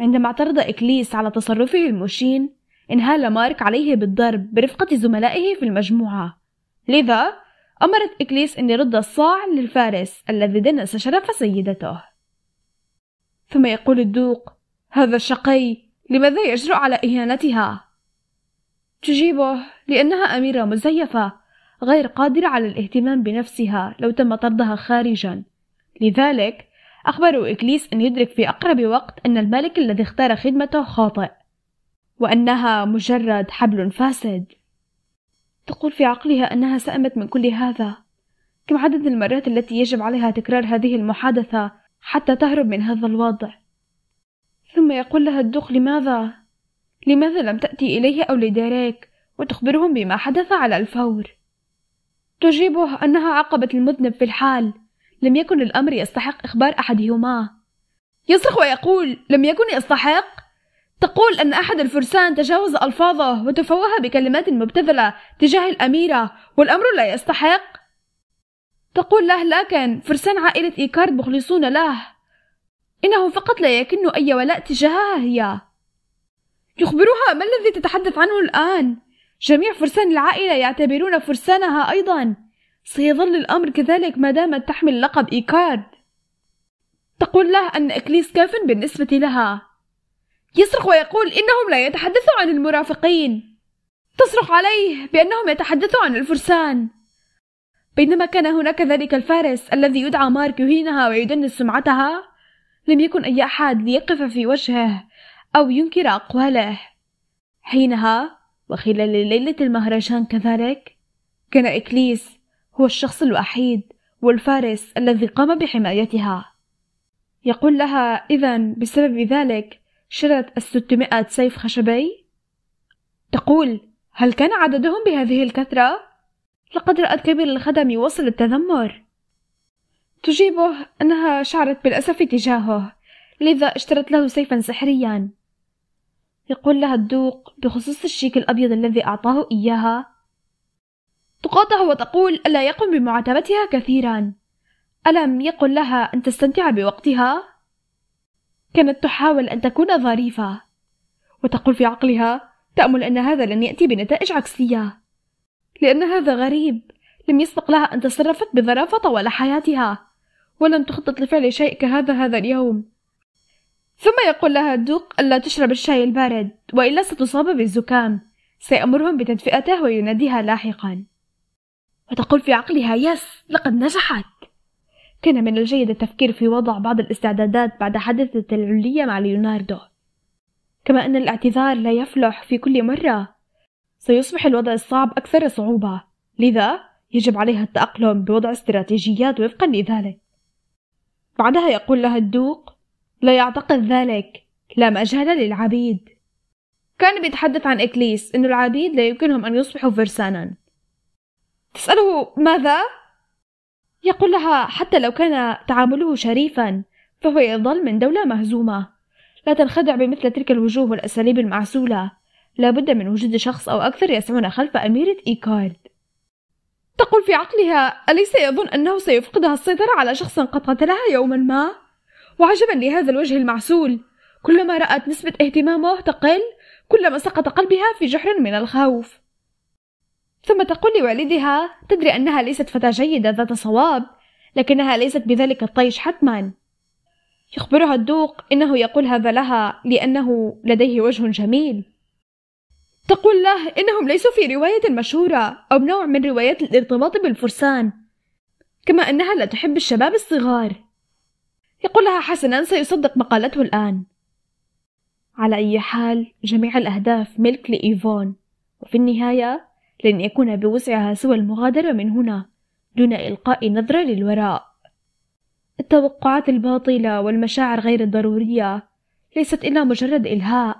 عندما اعترض إكليس على تصرفه المشين انهال مارك عليه بالضرب برفقة زملائه في المجموعة. لذا أمرت إكليس أن يرد الصاع للفارس الذي دنس شرف سيدته. ثم يقول الدوق هذا الشقي لماذا يجرؤ على إهانتها؟ تجيبه لأنها أميرة مزيفة غير قادرة على الاهتمام بنفسها لو تم طردها خارجا. لذلك أخبروا إكليس أن يدرك في أقرب وقت أن الملك الذي اختار خدمته خاطئ وأنها مجرد حبل فاسد. تقول في عقلها أنها سأمت من كل هذا. كم عدد المرات التي يجب عليها تكرار هذه المحادثة حتى تهرب من هذا الوضع؟ ثم يقول لها الدوق لماذا لماذا لم تأتي إليه أو لديريك وتخبرهم بما حدث على الفور؟ تجيبه أنها عاقبت المذنب في الحال. لم يكن الأمر يستحق إخبار أحدهما. يصرخ ويقول لم يكن يستحق؟ تقول أن أحد الفرسان تجاوز ألفاظه وتفوه بكلمات مبتذلة تجاه الأميرة والأمر لا يستحق. تقول له لكن فرسان عائلة إيكارد مخلصون له. إنه فقط لا يكن أي ولاء تجاهها هي. يخبرها ما الذي تتحدث عنه الآن؟ جميع فرسان العائلة يعتبرون فرسانها أيضا. سيظل الأمر كذلك ما دامت تحمل لقب إيكارد. تقول له أن إكليس كاف بالنسبة لها. يصرخ ويقول إنهم لا يتحدثوا عن المرافقين. تصرخ عليه بأنهم يتحدثوا عن الفرسان. بينما كان هناك ذلك الفارس الذي يدعى مارك يهينها ويدنس سمعتها لم يكن أي أحد ليقف في وجهه. أو ينكر أقواله. حينها وخلال ليلة المهرجان كذلك كان إكليس هو الشخص الوحيد والفارس الذي قام بحمايتها. يقول لها إذا بسبب ذلك شرت الستمائة سيف خشبي؟ تقول هل كان عددهم بهذه الكثرة؟ لقد رأت كبير الخدم يوصل التذمر. تجيبه أنها شعرت بالأسف تجاهه لذا اشترت له سيفا سحريا. يقول لها الدوق بخصوص الشيك الأبيض الذي أعطاه إياها. تقاطع وتقول ألا يقم بمعاتبتها كثيرا. ألم يقل لها أن تستمتع بوقتها؟ كانت تحاول أن تكون ظريفة. وتقول في عقلها تأمل أن هذا لن يأتي بنتائج عكسية. لأن هذا غريب. لم يسبق لها أن تصرفت بظرافة طوال حياتها. ولم تخطط لفعل شيء كهذا هذا اليوم. ثم يقول لها الدوق ألا تشرب الشاي البارد وإلا ستصاب بالزكام. سيأمرهم بتدفئته ويناديها لاحقا. وتقول في عقلها يس لقد نجحت. كان من الجيد التفكير في وضع بعض الاستعدادات بعد حادثة العلية مع ليوناردو. كما أن الاعتذار لا يفلح في كل مرة. سيصبح الوضع الصعب أكثر صعوبة. لذا يجب عليها التأقلم بوضع استراتيجيات وفقا لذلك. بعدها يقول لها الدوق لا يعتقد ذلك. لا مجال للعبيد. كان بيتحدث عن إكليس إنه العبيد لا يمكنهم أن يصبحوا فرسانا. تسأله ماذا؟ يقول لها حتى لو كان تعامله شريفا فهو يظل من دولة مهزومة. لا تنخدع بمثل تلك الوجوه والأساليب المعسولة. لا بد من وجود شخص أو أكثر يسعون خلف أميرة إيكارد. تقول في عقلها أليس يظن أنه سيفقدها السيطرة على شخص قد قتلها يوما ما؟ وعجبا لهذا الوجه المعسول. كلما رأت نسبة اهتمامه تقل كلما سقط قلبها في جحر من الخوف. ثم تقول لوالدها تدري أنها ليست فتاة جيدة ذات صواب لكنها ليست بذلك الطيش حتما. يخبرها الدوق إنه يقول هذا لها لأنه لديه وجه جميل. تقول له إنهم ليسوا في رواية مشهورة أو نوع من روايات الارتباط بالفرسان كما أنها لا تحب الشباب الصغار. يقول لها حسنا سيصدق مقالته الآن. على أي حال جميع الأهداف ملك لإيفون. وفي النهاية لن يكون بوسعها سوى المغادرة من هنا دون إلقاء نظرة للوراء. التوقعات الباطلة والمشاعر غير الضرورية ليست إلا مجرد إلهاء.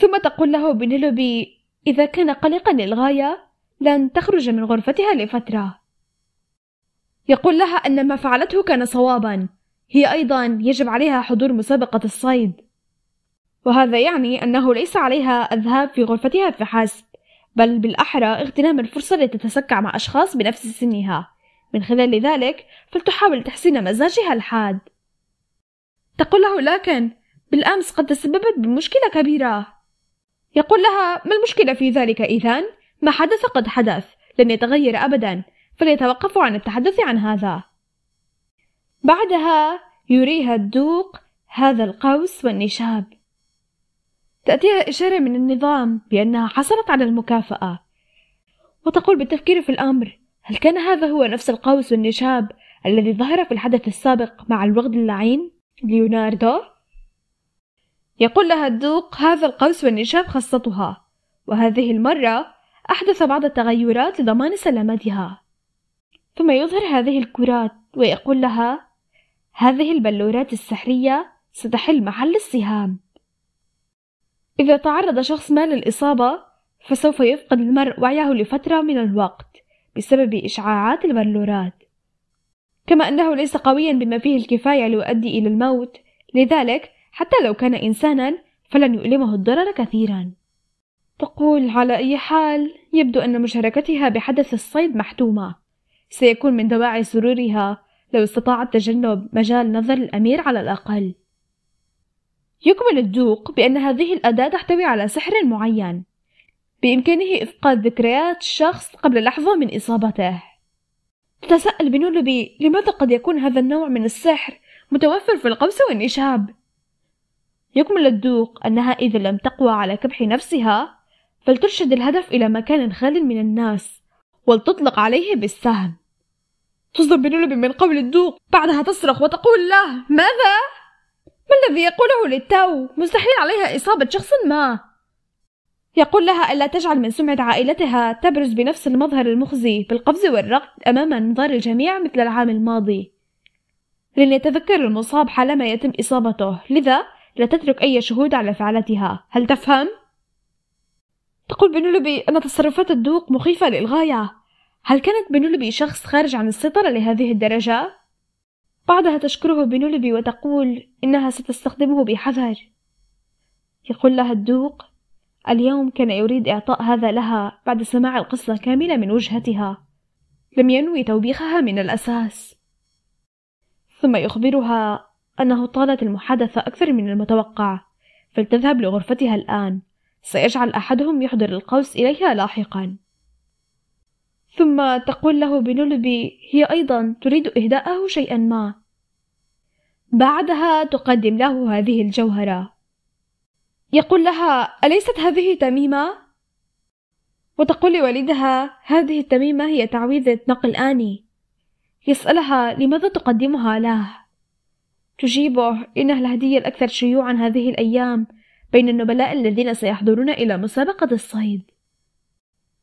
ثم تقول له بنيلوبي إذا كان قلقا للغاية لن تخرج من غرفتها لفترة. يقول لها أن ما فعلته كان صوابا. هي أيضا يجب عليها حضور مسابقة الصيد. وهذا يعني أنه ليس عليها الذهاب في غرفتها فحسب بل بالأحرى اغتنام الفرصة لتتسكع مع أشخاص بنفس سنها. من خلال ذلك فلتحاول تحسين مزاجها الحاد. تقول له لكن بالأمس قد تسببت بمشكلة كبيرة. يقول لها ما المشكلة في ذلك إذن؟ ما حدث قد حدث لن يتغير أبدا فليتوقفوا عن التحدث عن هذا. بعدها يريها الدوق هذا القوس والنشاب. تأتيها إشارة من النظام بأنها حصلت على المكافأة وتقول بالتفكير في الأمر هل كان هذا هو نفس القوس والنشاب الذي ظهر في الحدث السابق مع الوغد اللعين؟ ليوناردو؟ يقول لها الدوق هذا القوس والنشاب خاصتها وهذه المرة أحدث بعض التغيرات لضمان سلامتها. ثم يظهر هذه الكرات ويقول لها هذه البلورات السحرية ستحل محل السهام إذا تعرض شخص ما للإصابة فسوف يفقد المرء وعيه لفترة من الوقت بسبب إشعاعات البلورات. كما أنه ليس قويا بما فيه الكفاية ليؤدي إلى الموت لذلك حتى لو كان إنسانا فلن يؤلمه الضرر كثيرا. تقول على أي حال يبدو أن مشاركتها بحدث الصيد محتومة. سيكون من دواعي سرورها لو استطاعت تجنب مجال نظر الأمير على الأقل. يكمل الدوق بأن هذه الأداة تحتوي على سحر معين بإمكانه إفقاد ذكريات الشخص قبل لحظة من إصابته. تتساءل بنولبي لماذا قد يكون هذا النوع من السحر متوفر في القوس والنشاب؟ يكمل الدوق أنها إذا لم تقوى على كبح نفسها فلترشد الهدف إلى مكان خال من الناس ولتطلق عليه بالسهم. تصدم بنولبي من قول الدوق بعدها تصرخ وتقول له ماذا؟ ما الذي يقوله للتو؟ مستحيل عليها إصابة شخص ما يقول لها ألا تجعل من سمعة عائلتها تبرز بنفس المظهر المخزي بالقفز والرقد أمام أنظار الجميع مثل العام الماضي لن يتذكر المصاب حالما يتم إصابته لذا لا تترك أي شهود على فعلتها هل تفهم؟ تقول بنولبي أن تصرفات الدوق مخيفة للغاية هل كانت بنولبي شخص خارج عن السيطرة لهذه الدرجة؟ بعدها تشكره بنولبي وتقول إنها ستستخدمه بحذر. يقول لها الدوق اليوم كان يريد إعطاء هذا لها بعد سماع القصة كاملة من وجهتها. لم ينوي توبيخها من الأساس. ثم يخبرها أنه طالت المحادثة أكثر من المتوقع فلتذهب لغرفتها الآن. سيجعل أحدهم يحضر القوس إليها لاحقا. ثم تقول له بنولبي هي أيضا تريد إهداءه شيئا ما. بعدها تقدم له هذه الجوهرة. يقول لها أليست هذه تميمة؟ وتقول لوالدها هذه التميمة هي تعويذة نقل آني. يسألها لماذا تقدمها له؟ تجيبه إنها الهدية الأكثر شيوعا هذه الأيام بين النبلاء الذين سيحضرون إلى مسابقة الصيد.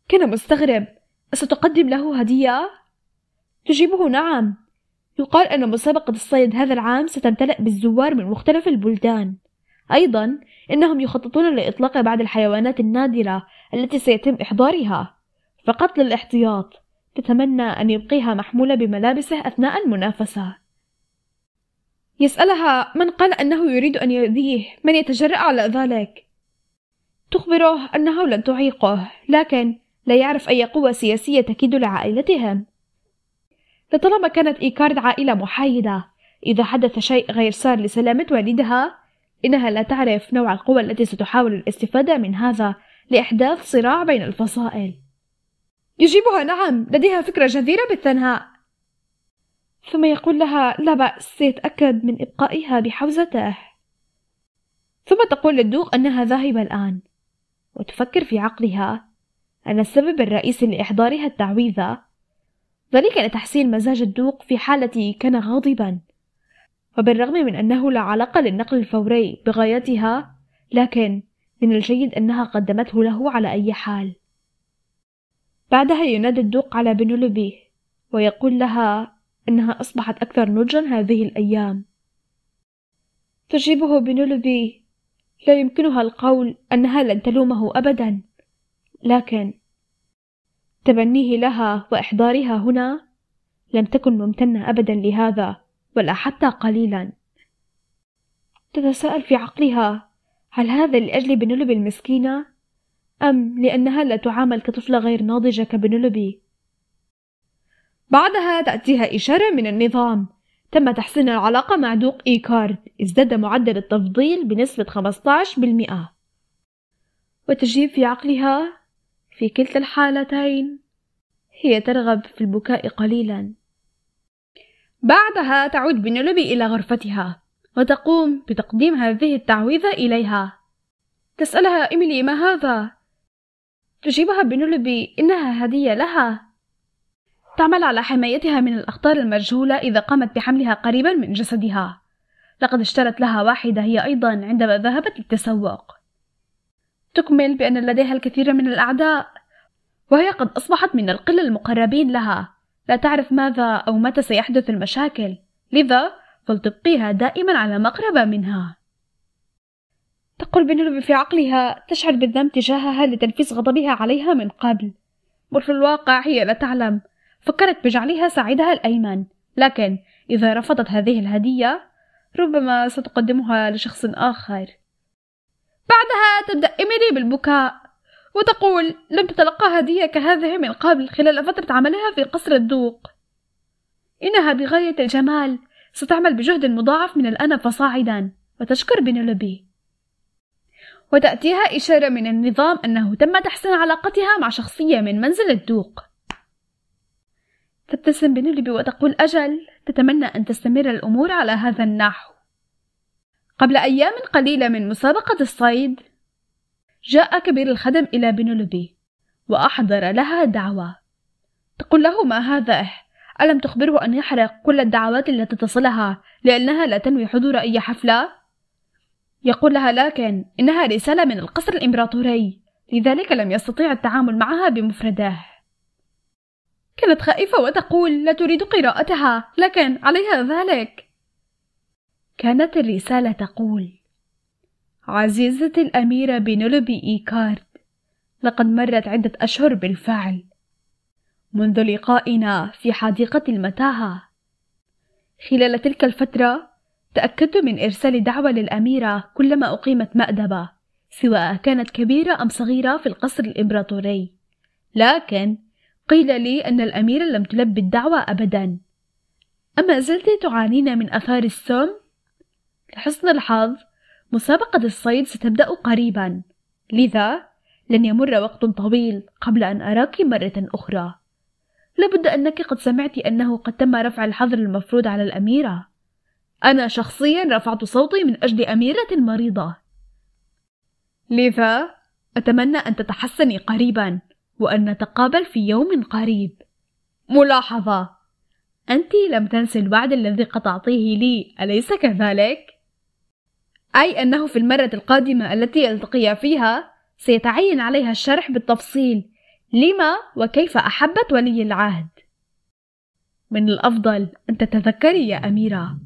كان مستغرب. أستقدم له هدية؟ تجيبه نعم. يقال أن مسابقة الصيد هذا العام ستمتلئ بالزوار من مختلف البلدان. أيضا إنهم يخططون لإطلاق بعض الحيوانات النادرة التي سيتم إحضارها. فقط للاحتياط تتمنى أن يبقيها محمولة بملابسه أثناء المنافسة. يسألها من قال أنه يريد أن يؤذيه. من يتجرأ على ذلك؟ تخبره أنه لن تعيقه لكن لا يعرف أي قوة سياسية تكيد لعائلتهم لطالما كانت إيكارد عائلة محايدة إذا حدث شيء غير صار لسلامة والدها إنها لا تعرف نوع القوى التي ستحاول الاستفادة من هذا لإحداث صراع بين الفصائل. يجيبها نعم لديها فكرة جديرة بالثناء ثم يقول لها لا بأس سيتأكد من إبقائها بحوزته. ثم تقول للدوق أنها ذاهبة الآن وتفكر في عقلها. أن السبب الرئيسي لإحضارها التعويذة ذلك لتحسين مزاج الدوق في حالة كان غاضبا. وبالرغم من أنه لا علاقة للنقل الفوري بغايتها لكن من الجيد أنها قدمته له على أي حال. بعدها ينادي الدوق على بنولوبي ويقول لها أنها أصبحت أكثر نضجا هذه الأيام. تجيبه بنولوبي لا يمكنها القول أنها لن تلومه أبدا. لكن تبنيه لها وإحضارها هنا لم تكن ممتنة أبدا لهذا ولا حتى قليلا. تتساءل في عقلها هل هذا لأجل بنولوبي المسكينة؟ أم لأنها لا تعامل كطفلة غير ناضجة كبنولوبي بعدها تأتيها إشارة من النظام. تم تحسين العلاقة مع دوق إيكارد ازداد معدل التفضيل بنسبة 15% وتجيب في عقلها في كلتا الحالتين. هي ترغب في البكاء قليلا. بعدها تعود بنولوبي إلى غرفتها وتقوم بتقديم هذه التعويذة إليها. تسألها إيميلي ما هذا؟ تجيبها بنولوبي إنها هدية لها. تعمل على حمايتها من الأخطار المجهولة إذا قامت بحملها قريبا من جسدها. لقد اشترت لها واحدة هي أيضا عندما ذهبت للتسوق. تكمل بأن لديها الكثير من الأعداء وهي قد أصبحت من القلة المقربين لها. لا تعرف ماذا أو متى سيحدث المشاكل. لذا فلتبقيها دائما على مقربة منها. تقول بنلبي في عقلها تشعر بالذنب تجاهها لتنفيس غضبها عليها من قبل. وفي الواقع هي لا تعلم. فكرت بجعلها ساعدها الأيمن. لكن إذا رفضت هذه الهدية ربما ستقدمها لشخص آخر. بعدها تبدأ إيميلي بالبكاء وتقول لم تتلقى هدية كهذه من قبل خلال فترة عملها في قصر الذوق إنها بغاية الجمال ستعمل بجهد مضاعف من الآن فصاعدا وتشكر بنولوبي وتأتيها إشارة من النظام أنه تم تحسين علاقتها مع شخصية من منزل الدوق. تبتسم بنولوبي وتقول أجل تتمنى أن تستمر الأمور على هذا النحو. قبل أيام قليلة من مسابقة الصيد جاء كبير الخدم إلى بنولوبي وأحضر لها دعوة. تقول له ما هذا؟ ألم تخبره أن يحرق كل الدعوات التي تصلها لأنها لا تنوي حضور أي حفلة؟ يقول لها لكن إنها رسالة من القصر الإمبراطوري لذلك لم يستطيع التعامل معها بمفردة. كانت خائفة وتقول لا تريد قراءتها لكن عليها ذلك. كانت الرسالة تقول عزيزتي الأميرة بنولوبي إيكارد لقد مرت عدة أشهر بالفعل. منذ لقائنا في حديقة المتاهة. خلال تلك الفترة تأكدت من إرسال دعوة للأميرة كلما أقيمت مأدبة سواء كانت كبيرة أم صغيرة في القصر الإمبراطوري. لكن قيل لي أن الأميرة لم تلبي الدعوة أبدا. أما زلت تعانين من أثار السم؟ لحسن الحظ مسابقة الصيد ستبدأ قريبا. لذا لن يمر وقت طويل قبل أن أراك مرة أخرى. لابد أنك قد سمعت أنه قد تم رفع الحظر المفروض على الأميرة. أنا شخصيا رفعت صوتي من أجل أميرة مريضة. لذا أتمنى أن تتحسني قريبا وأن نتقابل في يوم قريب. ملاحظة. أنت لم تنسي الوعد الذي قطعتيه لي أليس كذلك؟ أي أنه في المرة القادمة التي يلتقيا فيها سيتعين عليها الشرح بالتفصيل. لما وكيف أحبت ولي العهد؟ من الأفضل أن تتذكري يا أميرة.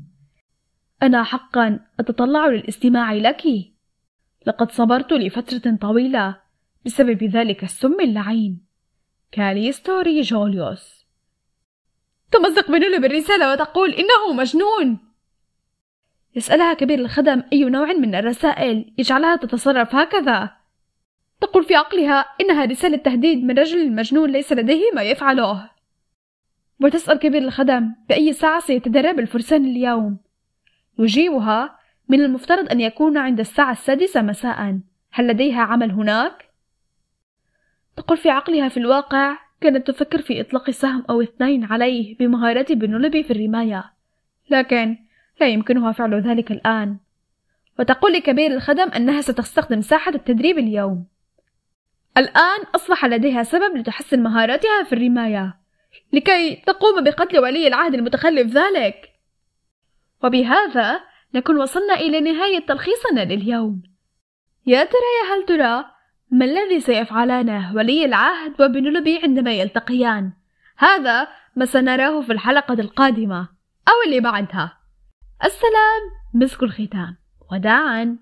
أنا حقا أتطلع للاستماع لك. لقد صبرت لفترة طويلة بسبب ذلك السم اللعين. كاليستوري جوليوس. تمزق بنولو بالرسالة وتقول إنه مجنون. يسألها كبير الخدم أي نوع من الرسائل يجعلها تتصرف هكذا. تقول في عقلها إنها رسالة تهديد من رجل مجنون ليس لديه ما يفعله. وتسأل كبير الخدم بأي ساعة سيتدرب الفرسان اليوم. يجيبها من المفترض أن يكون عند الساعة السادسة مساء. هل لديها عمل هناك؟ تقول في عقلها في الواقع كانت تفكر في إطلاق سهم أو اثنين عليه بمهارات بنولبي في الرماية. لكن لا يمكنها فعل ذلك الآن. وتقول لكبير الخدم أنها ستستخدم ساحة التدريب اليوم. الآن أصبح لديها سبب لتحسن مهاراتها في الرماية لكي تقوم بقتل ولي العهد المتخلف ذلك. وبهذا نكون وصلنا إلى نهاية تلخيصنا لليوم. يا ترى يا هل ترى ما الذي سيفعلانه ولي العهد وبنلبي عندما يلتقيان؟ هذا ما سنراه في الحلقة القادمة أو اللي بعدها. السلام. مسك الختام. وداعاً.